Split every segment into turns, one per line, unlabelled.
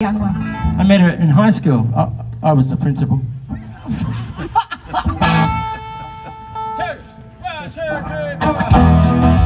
Young one.
I met her in high school. I, I was the principal.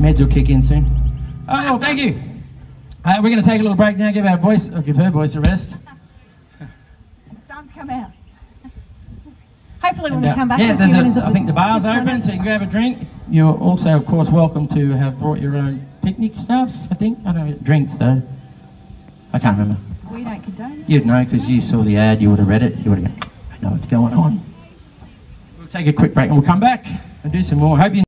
Meds will kick in soon. Oh, well, thank you. All right, we're going to take a little break now, give our voice, or give her voice a rest.
Sun's come out. Hopefully when we
uh,
come back,
yeah, there's think the bar's open, so you can grab a drink. You're also, of course, welcome to have brought your own picnic stuff, I think. I don't know, drinks, though. I can't remember.
We don't condone
You'd know, because you saw the ad, you would have read it, you would have gone, I know what's going on. We'll take a quick break and we'll come back and do some more. Hope you